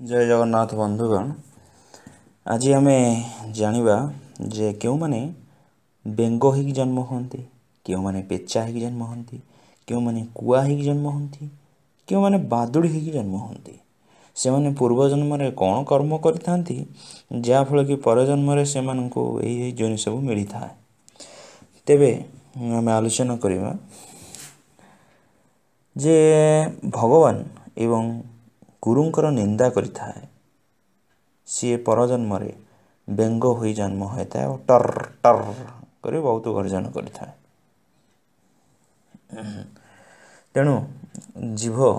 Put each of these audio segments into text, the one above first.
ଜୟ ଜଗନ୍ନାଥ ବନ୍ଧୁଗଣ ଆଜି ଆମେ ଜାଣିବା ଯେ କେଉଁମାନେ ବେଙ୍ଗ ହେଇକି ଜନ୍ମ ହୁଅନ୍ତି କେଉଁମାନେ ପେଚା ହେଇକି ଜନ୍ମ ହୁଅନ୍ତି କେଉଁମାନେ କୁଆ ହେଇକି ଜନ୍ମ ହୁଅନ୍ତି କେଉଁମାନେ ବାଦୁଡ଼ି ହେଇକି ଜନ୍ମ ହୁଅନ୍ତି ସେମାନେ ପୂର୍ବ ଜନ୍ମରେ କ'ଣ କର୍ମ କରିଥାନ୍ତି ଯାହାଫଳରେ କି ପର ଜନ୍ମରେ ସେମାନଙ୍କୁ ଏଇ ଏଇ ଜନି ସବୁ ମିଳିଥାଏ। ତେବେ ଆମେ ଆଲୋଚନା କରିବା ଯେ ଭଗବାନ ଏବଂ ଗୁରୁଙ୍କର ନିନ୍ଦା କରିଥାଏ। ସିଏ ପରଜନ୍ମରେ ବେଙ୍ଗ ହୋଇ ଜନ୍ମ ହୋଇଥାଏ ଓ ଟର୍ ଟର୍ କରି ବହୁତ ଗର୍ଜନ କରିଥାଏ। ତେଣୁ ଜୀଭ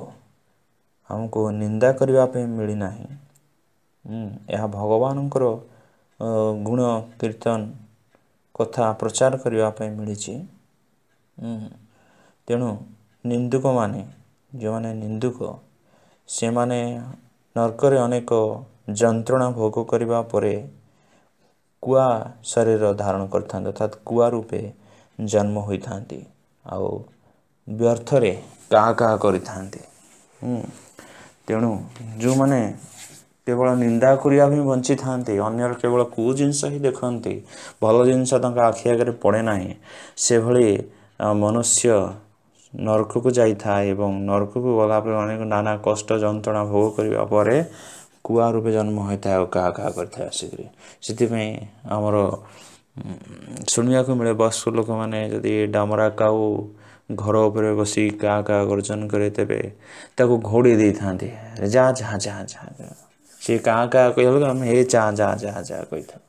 ଆମକୁ ନିନ୍ଦା କରିବା ପାଇଁ ମିଳିନାହିଁ ଏହା ଭଗବାନଙ୍କର ଗୁଣ କୀର୍ତ୍ତନ କଥା ପ୍ରଚାର କରିବା ପାଇଁ ମିଳିଛି। ତେଣୁ ନିନ୍ଦୁକମାନେ ଯେଉଁମାନେ ନିନ୍ଦୁକ ସେମାନେ ନର୍କରେ ଅନେକ ଯନ୍ତ୍ରଣା ଭୋଗ କରିବା ପରେ କୁଆ ଶରୀର ଧାରଣ କରିଥାନ୍ତି ଅର୍ଥାତ୍ କୁଆ ରୂପେ ଜନ୍ମ ହୋଇଥାନ୍ତି ଆଉ ବ୍ୟର୍ଥରେ କାହା କାହା କରିଥାନ୍ତି। ତେଣୁ ଯେଉଁମାନେ କେବଳ ନିନ୍ଦା କରିବା ପାଇଁ ବଞ୍ଚିଥାନ୍ତି ଅନ୍ୟର କେବଳ କେଉଁ ଜିନିଷ ହିଁ ଦେଖନ୍ତି ଭଲ ଜିନିଷ ତାଙ୍କ ଆଖି ଆଗରେ ପଡ଼େ ନାହିଁ ସେଭଳି ମନୁଷ୍ୟ ନରକକୁ ଯାଇଥାଏ ଏବଂ ନରକକୁ ଗଲାପରେ ଅନେକ ନାନା କଷ୍ଟ ଯନ୍ତ୍ରଣା ଭୋଗ କରିବା ପରେ କୁଆ ରୂପେ ଜନ୍ମ ହୋଇଥାଏ ଆଉ କାହା କାହା କରିଥାଏ ଆସିକରି। ସେଥିପାଇଁ ଆମର ଶୁଣିବାକୁ ମିଳେ ବୟସ୍କ ଲୋକମାନେ ଯଦି ଡାମରା କାଉ ଘର ଉପରେ ବସି କାହା କାହା ଗର୍ଜନ କରେ ତେବେ ତାକୁ ଘୋଡ଼ି ଦେଇଥାନ୍ତି। ଯା ଯାହା ଯାହା ଯାହା ସେ କାହା କାହା କହିବାକୁ ଆମେ ହେ ଯା ଯା ଯାହା ଯାହା କହିଥାଉ।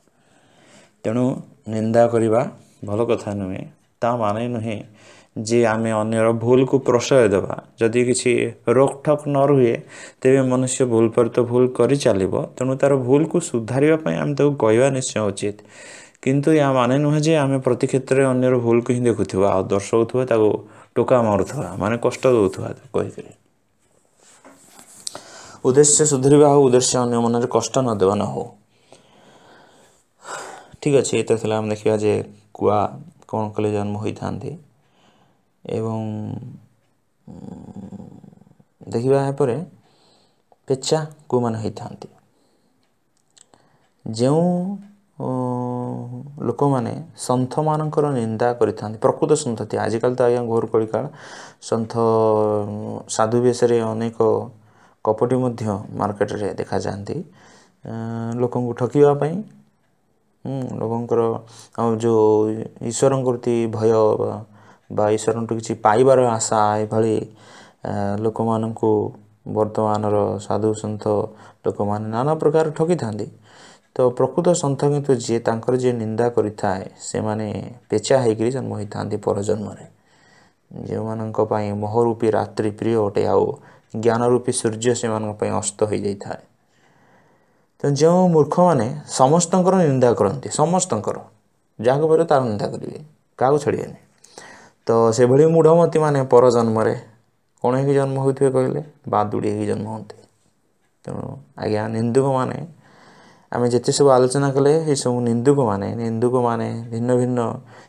ତେଣୁ ନିନ୍ଦା କରିବା ଭଲ କଥା ନୁହେଁ ତା ମାନେ ନୁହେଁ ଯେ ଆମେ ଅନ୍ୟର ଭୁଲକୁ ପ୍ରଶୟ ଦେବା ଯଦି କିଛି ରୋକଠୋକ ନ ରୁହେ ତେବେ ମନୁଷ୍ୟ ଭୁଲ ପରେ ତ ଭୁଲ କରି ଚାଲିବ ତେଣୁ ତା'ର ଭୁଲକୁ ସୁଧାରିବା ପାଇଁ ଆମେ ତାକୁ କହିବା ନିଶ୍ଚୟ ଉଚିତ କିନ୍ତୁ ଏହା ମାନେ ନୁହେଁ ଯେ ଆମେ ପ୍ରତି କ୍ଷେତ୍ରରେ ଅନ୍ୟର ଭୁଲକୁ ହିଁ ଦେଖୁଥିବା ଆଉ ଦର୍ଶାଉଥିବା ତାକୁ ଟୋକା ମାରୁଥିବା ମାନେ କଷ୍ଟ ଦେଉଥିବା କହିକରି ଉଦ୍ଦେଶ୍ୟ ସୁଧରିବା ହଉ ଉଦ୍ଦେଶ୍ୟ ଅନ୍ୟ ମନରେ କଷ୍ଟ ନ ଦେବା ନ ହଉ ଠିକ୍ ଅଛି ଏତ ଥିଲା ଆମେ ଦେଖିବା ଯେ କୁଆ କ'ଣ କଲେ ଜନ୍ମ ହୋଇଥାନ୍ତି ଏବଂ ଦେଖିବା ଏହାପରେ ପେଚା କେଉଁମାନେ ହୋଇଥାନ୍ତି। ଯେଉଁ ଲୋକମାନେ ସନ୍ଥମାନଙ୍କର ନିନ୍ଦା କରିଥାନ୍ତି ପ୍ରକୃତ ସନ୍ଥ ଆଜିକାଲି ତ ଆଜ୍ଞା ଘୋର କଳିକାଳ ସନ୍ଥ ସାଧୁ ବେଶରେ ଅନେକ କପଟି ମଧ୍ୟ ମାର୍କେଟରେ ଦେଖାଯାଆନ୍ତି। ଲୋକଙ୍କୁ ଠକିବା ପାଇଁ ଲୋକଙ୍କର ଯେଉଁ ଈଶ୍ୱରଙ୍କ ପ୍ରତି ଭୟ ଈଶ୍ୱରଙ୍କଠୁ କିଛି ପାଇବାର ଆଶା ଏଭଳି ଲୋକମାନଙ୍କୁ ବର୍ତ୍ତମାନର ସାଧୁ ସନ୍ଥ ଲୋକମାନେ ନାନା ପ୍ରକାର ଠକିଥାନ୍ତି ତ ପ୍ରକୃତ ସନ୍ଥ କିନ୍ତୁ ଯିଏ ତାଙ୍କର ଯିଏ ନିନ୍ଦା କରିଥାଏ ସେମାନେ ପେଚା ହେଇକରି ଜନ୍ମ ହୋଇଥାନ୍ତି ପରଜନ୍ମରେ। ଯେଉଁମାନଙ୍କ ପାଇଁ ମୋହରୂପୀ ରାତ୍ରି ପ୍ରିୟ ଅଟେ ଆଉ ଜ୍ଞାନ ରୂପୀ ସୂର୍ଯ୍ୟ ସେମାନଙ୍କ ପାଇଁ ଅସ୍ତ ହୋଇଯାଇଥାଏ। ତ ଯେଉଁ ମୂର୍ଖମାନେ ସମସ୍ତଙ୍କର ନିନ୍ଦା କରନ୍ତି ସମସ୍ତଙ୍କର ଯାହାକୁ ପରେ ତାର ନିନ୍ଦା କରିବେ କାହାକୁ ଛାଡ଼ିବେନି? ତ ସେଭଳି ମୂଢ଼ମତୀମାନେ ପରଜନ୍ମରେ କ'ଣ ହେଇକି ଜନ୍ମ ହୋଇଥିବେ କହିଲେ? ବାଦୁଡ଼ି ହେଇକି ଜନ୍ମ ହୁଅନ୍ତି। ତେଣୁ ଆଜ୍ଞା ନିନ୍ଦୁକମାନେ ଆମେ ଯେତେ ସବୁ ଆଲୋଚନା କଲେ ଏସବୁ ନିନ୍ଦୁକମାନେ ନିନ୍ଦୁକମାନେ ଭିନ୍ନ ଭିନ୍ନ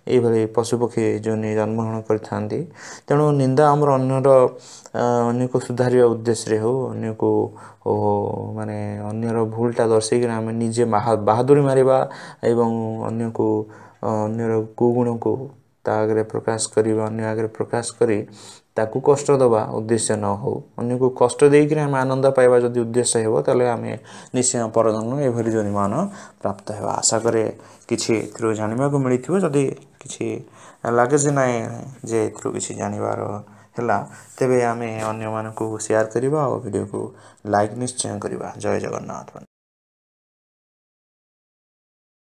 ଏଇଭଳି ପଶୁପକ୍ଷୀ ଯେଉଁ ଜନ୍ମଗ୍ରହଣ କରିଥାନ୍ତି। ତେଣୁ ନିନ୍ଦା ଆମର ଅନ୍ୟର ଅନ୍ୟକୁ ସୁଧାରିବା ଉଦ୍ଦେଶ୍ୟରେ ହେଉ ଅନ୍ୟକୁ ମାନେ ଅନ୍ୟର ଭୁଲଟା ଦର୍ଶେଇକିରି ଆମେ ନିଜେ ବାହାଦୁରୀ ମାରିବା ଏବଂ ଅନ୍ୟକୁ ଅନ୍ୟର କୁଗୁଣକୁ ତା ଆଗରେ ପ୍ରକାଶ କରିବା ଅନ୍ୟ ଆଗରେ ପ୍ରକାଶ କରି ତାକୁ କଷ୍ଟ ଦେବା ଉଦ୍ଦେଶ୍ୟ ନ ହେଉ। ଅନ୍ୟକୁ କଷ୍ଟ ଦେଇକରି ଆମେ ଆନନ୍ଦ ପାଇବା ଯଦି ଉଦ୍ଦେଶ୍ୟ ହେବ ତାହେଲେ ଆମେ ନିଶ୍ଚୟ ପରଜନ୍ମ ଏଭଳି ଜନିମାନ ପ୍ରାପ୍ତ ହେବା। ଆଶା କରେ କିଛି ଏଥିରୁ ଜାଣିବାକୁ ମିଳିଥିବ। ଯଦି କିଛି ଲାଗେ ଯେ ନାହିଁ ଯେ ଏଥିରୁ କିଛି ଜାଣିବାର ହେଲା ତେବେ ଆମେ ଅନ୍ୟମାନଙ୍କୁ ସେୟାର କରିବା ଆଉ ଭିଡ଼ିଓକୁ ଲାଇକ୍ ନିଶ୍ଚୟ କରିବା। ଜୟ ଜଗନ୍ନାଥ।